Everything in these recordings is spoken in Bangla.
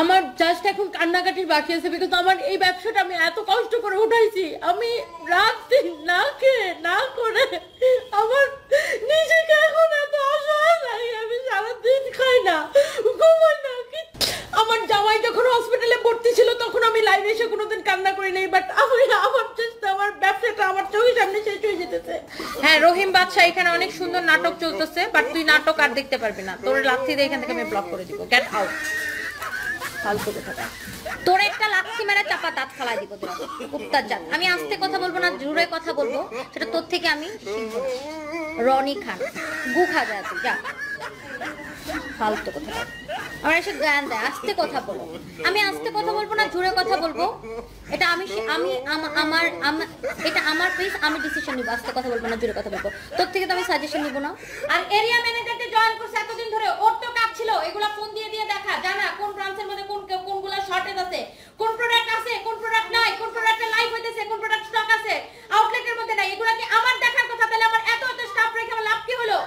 আমার জাস্ট এখন কান্নাকাটির বাকি আছে বিকজ আমার এই ব্যবসাটা আমি এত কষ্ট করে উঠাইছি। আমি রাত দিন না খেয়ে, না করে আমার নিজেকে এখন এত অসহায় লাগে, আমি সারাদিন খাই না, ঘুমাই না। আমার জামাই যখন হসপিটালে ভর্তি ছিল, তখন আমি লাইভে এসে কোনোদিন কান্না করি নাই বাট আমি আমার জাস্ট আমার ব্যবসাটা আমার চোখের সামনে শেষ হয়ে যেতেছে। হ্যাঁ রহিম বাদশাহ, এখানে অনেক সুন্দর নাটক চলতেছে বাট তুই নাটক আর দেখতে পারবি না। তোর লাথি দিয়ে এখান থেকে আমি ব্লক করে দিব। গেট আউট তোর একটা লাথি মেরে চাপা দাঁত ফালাই দিব তোর জাত। আমি আস্তে কথা বলব না, জোরে কথা বলব। সেটা তোর থেকে আমি রনি খান যা কথা আমার এসে জ্ঞান দেয়, আস্তে কথা বলো। আমি আস্তে কথা বলব না, জোরে কথা বলব। এটা আমি আমি আমার এটা আমার প্লিজ আমি ডিসিশন নিব। আস্তে কথা বলব না, জোরে কথা বলব। তোর থেকে তো আমি সাজেশন নিব না। আর এরিয়া ম্যানেজারকে জয়েন করছে এতদিন ধরে ওর তো কাজ ছিল এগুলা ফোন দিয়ে দিয়ে দেখা জানা কোন ব্রাঞ্চের মধ্যে কোন কোনগুলা শর্টেজ আছে কোন প্রোডাক্ট আছে কোন প্রোডাক্ট নাই কোন প্রোডাক্টে লাইভ হইতেছে কোন প্রোডাক্ট স্টক আছে আউটলেটের মধ্যে নাই এগুলা কি আমার দেখার কথা তাহলে আমার এত এত স্টাফ রেখে আমার লাভ কি হলো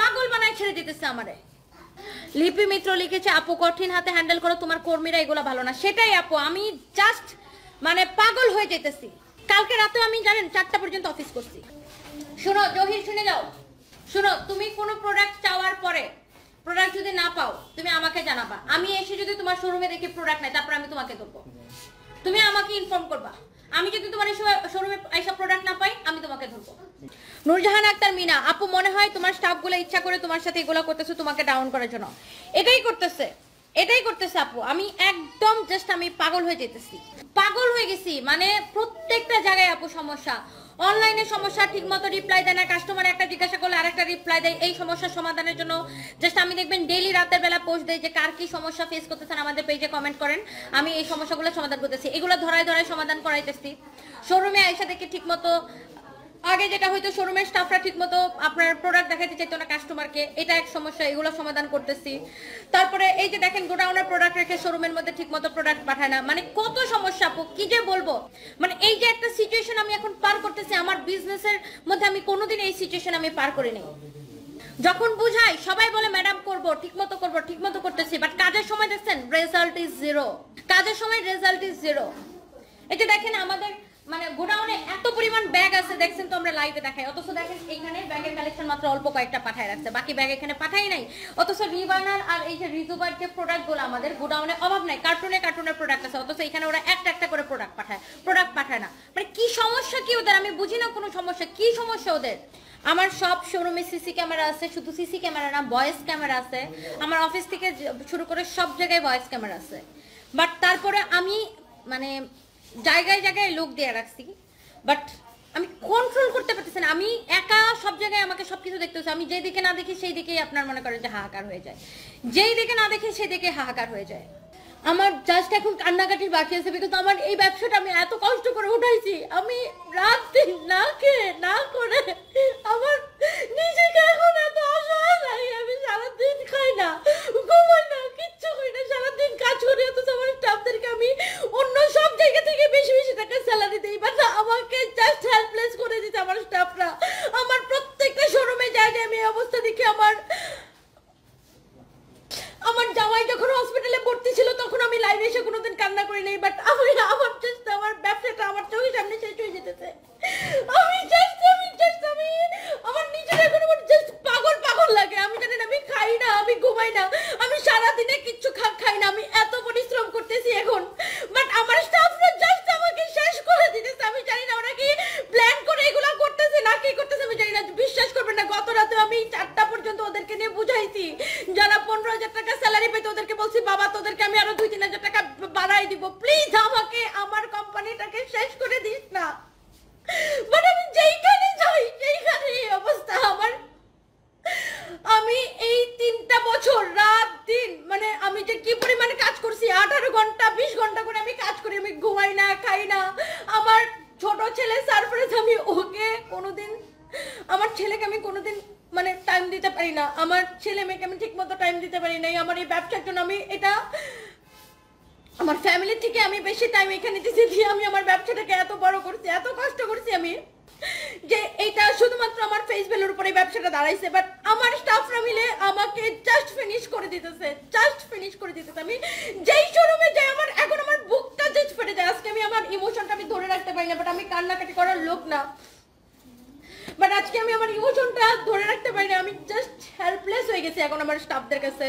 পাগল বানায় ছেড়ে দিতেছে আমারে লিপি মিত্র লিখেছে আপু, কঠিন হাতে হ্যান্ডেল করো, তোমার কর্মীরা এগুলো ভালো না। সেটাই আপু, আমি জাস্ট মানে পাগল হয়ে যেতেছি কালকে রাতে আমি জানেন চারটা পর্যন্ত অফিস করছি। শোনো, জহির, শুনে যাও। শোনো, তুমি কোনো প্রোডাক্ট চাওয়ার পরে প্রোডাক্ট যদি না পাও, তুমি আমাকে জানাবা। আমি এসে যদি তোমার শোরুমে দেখি প্রোডাক্ট নাই, তারপর আমি তোমাকে ধরবো। তুমি আমাকে ইনফর্ম করবা। আমি যদি তোমার শোরুমে এইসব প্রোডাক্ট না পাই, আমি তোমাকে ধরবো। নূরজাহান আক্তার, মিনা, আপু, মনে হয় তোমার স্টাফগুলো ইচ্ছা করে তোমার সাথে এগুলো করতেছে, তোমাকে ডাউন করার জন্য। এটাই করতেছে এটাই করতেছে আপু। আমি একদম জাস্ট আমি পাগল হয়ে যেতেছি। পাগল হয়ে গেছি মানে প্রত্যেকটা জায়গায় আপু সমস্যা। অনলাইনে সমস্যা, ঠিকমতো রিপ্লাই দেয় না কাস্টমার একটা জিজ্ঞাসা করলে আরেকটা রিপ্লাই দেয়, এই সমস্যার সমাধানের জন্য জাস্ট আমি দেখবেন ডেইলি রাতের বেলা পোস্ট দেয় যে কার কি সমস্যা ফেস করতেছেন, আমাদের পেজে কমেন্ট করেন, আমি এই সমস্যাগুলো সমাধান করতেছি। এগুলো ধরায় ধরায় সমাধান করাইতেছি। শোরুমে আইসা দেখে ঠিকমতো আগে যেটা হয়তো শোরুমের স্টাফরা ঠিকমতো আপনার প্রোডাক্ট দেখাতে চাইতো না কাস্টমারকে এটা এক সমস্যা, এগুলো সমাধান করতেছি। তারপরে এই যে দেখেন, গোডাউনের প্রোডাক্ট রেখে শোরুমের মধ্যে ঠিকমতো প্রোডাক্ট পাঠায় না। মানে কত সমস্যা, আপু, কি যে বলব? মানে এই যে একটা সিচুয়েশন আমি এখন পার করতেছি, আমার বিজনেসের মধ্যে আমি কোনোদিন এই সিচুয়েশন আমি পার করিনি। যখন বুঝাই, সবাই বলে ম্যাডাম করব, ঠিকমতো করব, ঠিকমতো করতেছি। বাট কাজের সময় দেখছেন রেজাল্ট ইজ জিরো কাজের সময় রেজাল্ট ইজ জিরো যে দেখেন, আমাদের মানে গোডাউনে এত পরিমাণ ব্যাগ আছে, দেখছেন তো আমরা লাইভে দেখাই। অথচ দেখেন এখানে ব্যাগের কালেকশন মাত্র অল্প কয়েকটা পাঠায় রাখছে, বাকি ব্যাগ এখানে পাঠাই নাই। অথচ রিবানার আর এই যে রিজুবার যে প্রোডাক্টগুলো আমাদের গোডাউনে অভাব নাই কার্টুনে কার্টুনের প্রোডাক্ট আছে, অথচ এখানে ওরা একটা একটা করে প্রোডাক্ট পাঠায় প্রোডাক্ট পাঠায় না। মানে কি সমস্যা কি ওদের? আমি বুঝি না কোনো সমস্যা, কি সমস্যা ওদের? আমার সব শোরুমে সিসি ক্যামেরা আছে, শুধু সিসি ক্যামেরা না ভয়েস ক্যামেরা আছে। আমার অফিস থেকে শুরু করে সব জায়গায় ভয়েস ক্যামেরা আছে। বাট তারপরে আমি মানে জায়গায় জায়গায় লোক দিয়ে রাখছি বাট আমি কন্ট্রোল করতে পারতেছি না। আমি একা সব জায়গায় আমাকে সবকিছু দেখতে হচ্ছে। আমি যেই দিকে না দেখি, সেই দিকেই আপনার মনে করেন যে হাহাকার হয়ে যায়। যেই দিকে না দেখি, সেই দিকে হাহাকার হয়ে যায়। আমার জাস্ট এখন কান্নাকাটির বাকি আছে বিকজ আমার এই ব্যবসাটা আমি এত কষ্ট করে উঠাইছি। আমি রাত দিন না খেয়ে, না করে আমার নিজেকে এখন এত অসহায় লাগে আমি সারাদিন খাই না ঘুমাই না কিচ্ছু করি না সারাদিন কাজ করি অথচ আমার স্টাফদেরকে আমি অন্য সব জায়গা থেকে বেশি বেশি টাকা স্যালারি দিই বাট আমাকে জাস্ট হেল্পলেস করে দিতে আমার স্টাফরা আমার প্রত্যেকটা শোরুমে যায় যে আমি এই অবস্থা দেখে আমার আমার জামাই যখন হসপিটালে ভর্তি ছিল তখন আমি লাইভে এসে কোনোদিন কান্না করি নাই বাট আমি আমার জাস্ট আমার ব্যবসাটা আমার চোখের সামনে শেষ হয়ে যেতেছে আমি জাস্ট আমি জাস্ট আমি আমার নিজের এখন আমার জাস্ট পাগল পাগল লাগে আমি জানি না আমি খাই না আমি ঘুমাই না আমি সারা দিনে কিচ্ছু খা- খাই না আমি এত পরিশ্রম করতেছি এখন বাট আমার স্টাফরা জাস্ট আমাকে শেষ করে দিতেছে আমি জানি না ওরা কি প্ল্যান করে এগুলো করতেছে না কি করতেছে আমি জানি না বিশ্বাস করবেন না গত রাতে আমি চারটা পর্যন্ত ওদেরকে নিয়ে বুঝাইছি যারা পনেরো হাজার টাকা স্যালারি পেতে ওদেরকে বলছি বাবা তোদেরকে আমি আরও দুই তিন হাজার টাকা বাড়াই দিব প্লিজ আমাকে আমার কোম্পানিটাকে শেষ করে দিস না বাট আমি যেইখানে যাই সেইখানে এই অবস্থা আমার আমি এই তিনটা বছর রাত দিন মানে আমি যে কি পরিমাণে কাজ করছি আঠারো ঘণ্টা বিশ ঘণ্টা করে আমি কাজ করি আমি ঘুমাই না খাই না আমার ছোট ছেলে সারপ্রাইজ আমি ওকে কোনোদিন আমার ছেলেকে আমি কোনোদিন মানে টাইম দিতে পারি না আমার ছেলে মেয়েকে আমি ঠিক মতো টাইম দিতে পারি নাই। আমার এই ব্যবসার জন্য আমি এটা আমার ফ্যামিলি থেকে আমি বেশি টাইম এখানে দিয়েছি দিয়ে আমি আমার ব্যবসাটাকে এত বড় করছি, এত কষ্ট করছি আমি যে এইটা শুধুমাত্র আমার ফেস ভ্যালুর উপরে ব্যবসাটা দাঁড়াইছে। বাট আমার স্টাফরা মিলে আমাকে জাস্ট ফিনিশ করে দিতেছে জাস্ট ফিনিশ করে দিতেছে। আমি যেই শোরুমে যাই, আমার এখন আমার বুকটা জাস্ট ফেটে যায়। আজকে আমি আমার ইমোশনটা আমি ধরে রাখতে পারি না বাট আমি কান্নাকাটি করার লোক না। বাট আজকে আমি আমার ইমোশনটা ধরে রাখতে পারি না, আমি জাস্ট হেল্পলেস হয়ে গেছি এখন আমার স্টাফদের কাছে।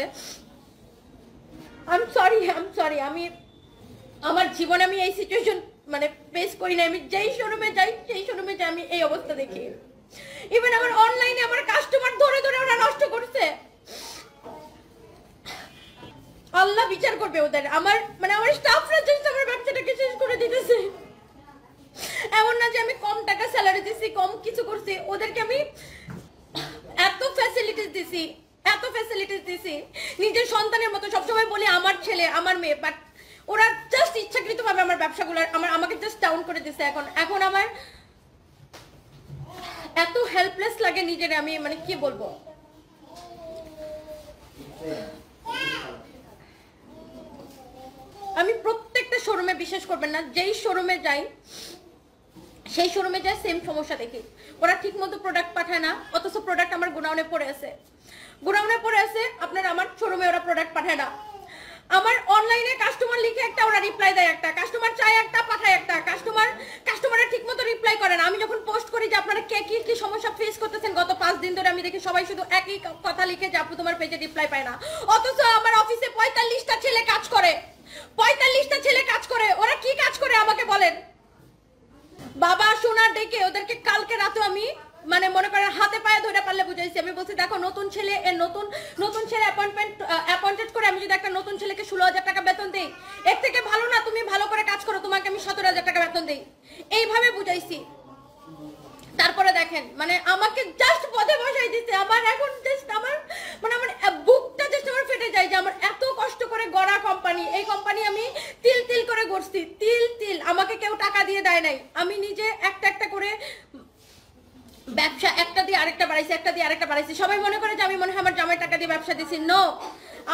I am sorry I am sorry আমি আমার জীবনে আমি এই সিচুয়েশন মানে ফেস করি না আমি যেই শোরুমে যাই, সেই শোরুমে যাই আমি এই অবস্থা দেখি। ইভেন আমার অনলাইনে আমার কাস্টমার ধরে ধরে ওরা নষ্ট করছে। আল্লাহ বিচার করবে ওদের। আমার মানে আমার স্টাফরা জাস্ট আমার ব্যবসাটাকে শেষ করে দিতেছে। এমন না যে আমি কম টাকা স্যালারি দিছি, কম কিছু করছি। ওদেরকে আমি ফ্যাসিলিটিস দিছি, এত ফ্যাসিলিটিস দিছি। নিজের সন্তানের মতো সবসময় বলি আমার ছেলে, আমার মেয়ে বাট ওরা জাস্ট ইচ্ছাকৃতভাবে আমার ব্যবসাগুলো, আমার, আমাকে জাস্ট ডাউন করে দিছে এখন। এখন আমার এত হেল্পলেস লাগে নিজের, আমি মানে কি বলব? আমি প্রত্যেকটা শোরুমে বিশ্বাস করবেন না, যেই শোরুমে যাই সেই শোরুমে যায় সেম সমস্যা দেখি। ওরা ঠিক মতো প্রোডাক্ট পাঠায় না, অথচ প্রোডাক্ট আমার গোডাউনে পড়ে আছে। গোডাউনে পড়ে আছে, আপনার আমার শোরুমে ওরা প্রোডাক্ট পাঠায় না। আমার অনলাইনে কাস্টমার লিখে একটা, ওরা রিপ্লাই দেয় একটা। কাস্টমার চায় একটা, পাঠায় একটা। কাস্টমার কাস্টমারের ঠিক মতো রিপ্লাই করে না। আমি যখন পোস্ট করি যে আপনারা কে কি কি সমস্যা ফেস করতেছেন, গত পাঁচ দিন ধরে আমি দেখি সবাই শুধু একই কথা লিখে যে আপু তোমার পেজে রিপ্লাই পায় না। অথচ আমার অফিসে পঁয়তাল্লিশটা ছেলে কাজ করে পঁয়তাল্লিশটা ছেলে কাজ করে ওরা কি কাজ করে আমাকে বলেন বাবা সোনার ডেকে ওদেরকে কালকে রাতে আমি মানে মনে করেন হাতে পায়ে ধরে পারলে বুঝাইছি। আমি বলছি, দেখো, নতুন ছেলে এর নতুন নতুন ছেলে অ্যাপয়েন্টমেন্ট অ্যাপয়েন্টেড করে আমি যদি একটা নতুন ছেলেকে ষোলো হাজার টাকা বেতন দিই, এর থেকে ভালো না, তুমি ভালো করে কাজ করো, তোমাকে আমি সতেরো হাজার টাকা বেতন দিই। এইভাবে বুঝাইছি। তারপরে দেখেন মানে আমাকে জাস্ট পথে বসাই দিতে আমার এখন জাস্ট আমার মানে আমার বুকটা জাস্ট আমার ফেটে যায় যে আমার এত কষ্ট করে গড়া কোম্পানি এই কোম্পানি আমি তিল তিল করে গড়ছি তিল তিল আমাকে কেউ টাকা দিয়ে দেয় নাই আমি নিজে একটা একটা করে ব্যবসা একটা দিয়ে আরেকটা বাড়াইছি, একটা দিয়ে আরেকটা বাড়াইছি। সবাই মনে করে যে আমি মনে হয় আমার জামাই টাকা দিয়ে ব্যবসা দিছি। নো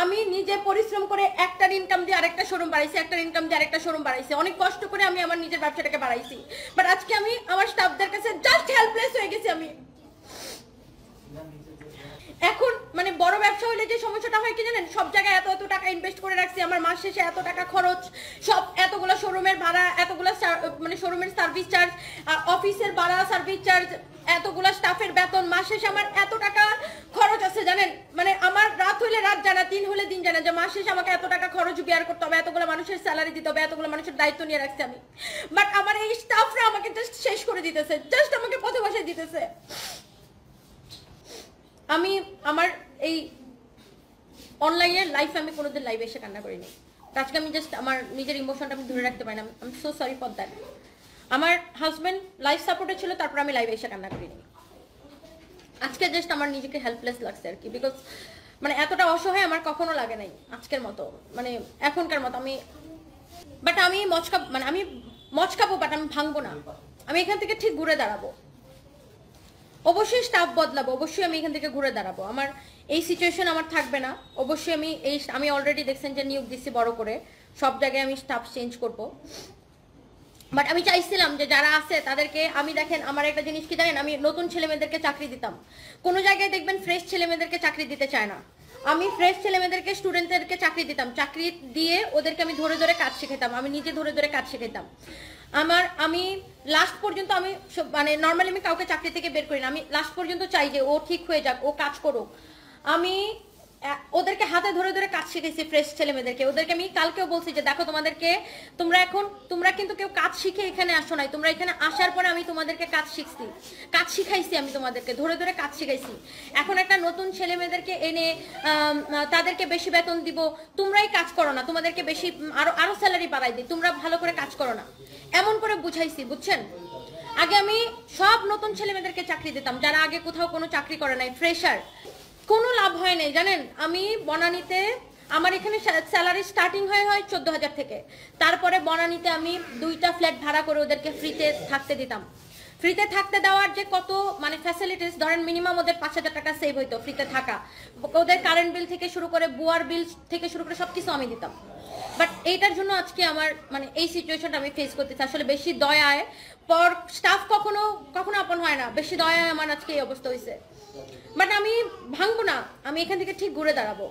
আমি নিজে পরিশ্রম করে একটার ইনকাম দিয়ে আরেকটা শোরুম বাড়াইছি একটার ইনকাম দিয়ে আরেকটা শোরুম বাড়াইছি। অনেক কষ্ট করে আমি আমার নিজের ব্যবসাটাকে বাড়াইছি। বাট আজকে আমি আমার স্টাফদের কাছে জাস্ট হেল্পলেস হয়ে গেছি আমি। এখন মানে বড় ব্যবসা হলে যে সমস্যাটা হয় কি জানেন? সব জায়গায় এত এত টাকা ইনভেস্ট করে রাখছি, আমার মাস শেষে এত টাকা খরচ, সব এতগুলো শোরুমের ভাড়া, এতগুলো মানে শোরুমের সার্ভিস চার্জ অফিসের ভাড়া সার্ভিস চার্জ এতগুলো স্টাফের বেতন, মাস শেষে আমার এত টাকা খরচ আছে জানেন? মানে আমার রাত হলে রাত জানা, দিন হলে দিন জানা, যে মাস শেষে আমাকে এত টাকা খরচ বিয়ার করতে হবে, এতগুলো মানুষের স্যালারি দিতে হবে, এতগুলো মানুষের দায়িত্ব নিয়ে রাখছি আমি। বাট আমার এই স্টাফরা আমাকে জাস্ট শেষ করে দিতেছে জাস্ট আমাকে পথে বসে দিতেছে। আমি আমার এই অনলাইনে লাইফে আমি কোনোদিন লাইভে এসে কান্না করিনি। আজকে আমি জাস্ট আমার নিজের ইমোশনটা আমি ধরে রাখতে পারি না আমি সো সরি ফর দ্যাট আমার হাজব্যান্ড লাইফ সাপোর্টে ছিল, তারপর আমি লাইভে এসে কান্না করিনি। আজকে জাস্ট আমার নিজেকে হেল্পলেস লাগছে আর কি বিকজ মানে এতটা অসহায় আমার কখনো লাগে নাই আজকের মতো। মানে এখনকার মতো আমি বাট আমি মচকা মানে আমি মচকাবো বাট আমি ভাঙবো না। আমি এখান থেকে ঠিক ঘুরে দাঁড়াবো। অবশ্যই স্টাফ বদলাবো, অবশ্যই আমি এখান থেকে ঘুরে দাঁড়াবো। আমার এই সিচুয়েশন আমার থাকবে না। অবশ্যই আমি এই আমি অলরেডি দেখছেন যে নিয়োগ দিচ্ছি বড় করে। সব জায়গায় আমি স্টাফ চেঞ্জ করব। বাট আমি চাইছিলাম যে যারা আছে, তাদেরকে আমি দেখেন, আমার একটা জিনিস কি জানেন, আমি নতুন ছেলে মেয়েদেরকে চাকরি দিতাম। কোনো জায়গায় দেখবেন ফ্রেশ ছেলে মেয়েদেরকে চাকরি দিতে চায় না। আমি ফ্রেশ ছেলে মেয়েদেরকে স্টুডেন্টদেরকে চাকরি দিতাম। চাকরি দিয়ে ওদেরকে আমি ধরে ধরে কাজ শেখাতাম আমি নিজে ধরে ধরে কাজ শেখাতাম আমার, আমি লাস্ট পর্যন্ত আমি মানে নর্মালি আমি কাউকে চাকরি থেকে বের করি না। আমি লাস্ট পর্যন্ত চাই যে ও ঠিক হয়ে যাক, ও কাজ করুক। আমি ওদেরকে হাতে ধরে ধরে কাজ শিখেছি ফ্রেশ ছেলে মেয়েদেরকে ওদেরকে আমি কালকেও বলছি যে, দেখো তোমাদেরকে, তোমরা এখন, তোমরা কিন্তু কেউ কাজ শিখে এখানে আসো নাই। তোমরা এখানে আসার পরে আমি তোমাদেরকে কাজ শিখছি। কাজ শিখাইছি আমি তোমাদেরকে, ধরে ধরে কাজ শিখাইছি। এখন একটা নতুন ছেলে মেয়েদেরকে এনে তাদেরকে বেশি বেতন দিব। তোমরাই কাজ করো না। তোমাদেরকে বেশি আরও আরও স্যালারি বাড়াই দিই। তোমরা ভালো করে কাজ করো না। এমন করে বুঝাইছি, বুঝছেন? আগে আমি সব নতুন ছেলে মেয়েদেরকে চাকরি দিতাম। যারা আগে কোথাও কোনো চাকরি করে নাই ফ্রেশার কোনো লাভ হয় নাই, জানেন? আমি বনানীতে, আমার এখানে স্যালারি স্টার্টিং হয় হয় চোদ্দ হাজার থেকে। তারপরে বনানীতে আমি দুইটা ফ্ল্যাট ভাড়া করে ওদেরকে ফ্রিতে থাকতে দিতাম। ফ্রিতে থাকতে দেওয়ার যে কত মানে ফ্যাসিলিটিস ধরেন মিনিমাম ওদের পাঁচ হাজার টাকা সেভ হইতো ফ্রিতে থাকা। ওদের কারেন্ট বিল থেকে শুরু করে বুয়ার বিল থেকে শুরু করে সব কিছু আমি দিতাম। বাট এইটার জন্য আজকে আমার মানে এই সিচুয়েশনটা আমি ফেস করতেছি। আসলে বেশি দয়ায়, পর স্টাফ কখনো কখনো আপন হয় না। বেশি দয়ায় আমার আজকে এই অবস্থা হয়েছে বাট আমি ভাঙবো না আমি এখান থেকে ঠিক ঘুরে দাঁড়াবো।